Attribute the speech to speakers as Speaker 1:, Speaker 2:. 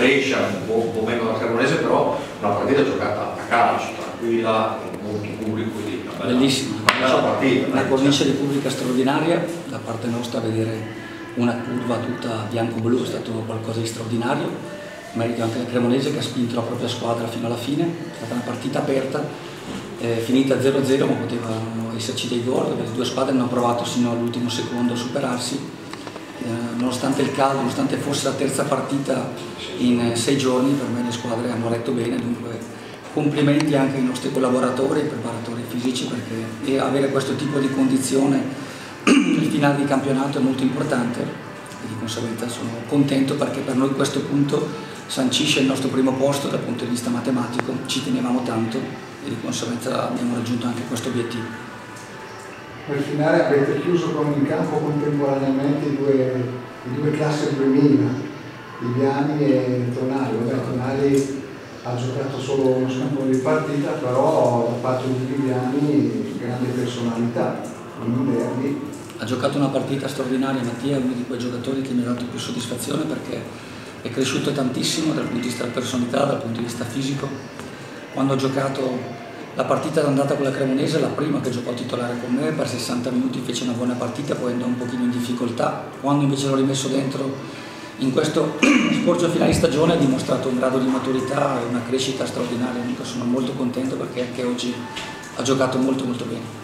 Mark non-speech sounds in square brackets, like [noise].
Speaker 1: Brescia, un po', un po' meno la Cremonese, però una partita giocata a calcio, tranquilla, con molto pubblico, quindi una bella,
Speaker 2: Bellissima,
Speaker 1: una partita.
Speaker 2: una
Speaker 1: dai,
Speaker 2: cornice di pubblica straordinaria, da parte nostra vedere una curva tutta bianco-blu è stato qualcosa di straordinario, merito anche la Cremonese che ha spinto la propria squadra fino alla fine, è stata una partita aperta, eh, finita 0-0 ma potevano esserci dei gol, le due squadre hanno provato sino all'ultimo secondo a superarsi, eh, nonostante il caldo, nonostante fosse la terza partita in eh, sei giorni, per me le squadre hanno letto bene, dunque complimenti anche ai nostri collaboratori e preparatori fisici perché avere questo tipo di condizione [clears throat] nel finale di campionato è molto importante e di conseguenza sono contento perché per noi questo punto sancisce il nostro primo posto dal punto di vista matematico, ci tenevamo tanto e di conseguenza abbiamo raggiunto anche questo obiettivo.
Speaker 3: Nel finale avete chiuso con in campo contemporaneamente i due, i due classi 2000, Viviani e Tonali. Vabbè, Tonali ha giocato solo uno scampone di partita, però da parte di Viviani grande personalità, in un.
Speaker 2: Ha giocato una partita straordinaria, Mattia è uno di quei giocatori che mi ha dato più soddisfazione perché è cresciuto tantissimo dal punto di vista della personalità, dal punto di vista fisico. Quando ha giocato la partita d'andata con la Cremonese, la prima che giocò titolare con me, per 60 minuti fece una buona partita, poi andò un pochino in difficoltà. Quando invece l'ho rimesso dentro in questo [clears throat] scorcio finale di stagione ha dimostrato un grado di maturità e una crescita straordinaria, sono molto contento perché anche oggi ha giocato molto molto bene.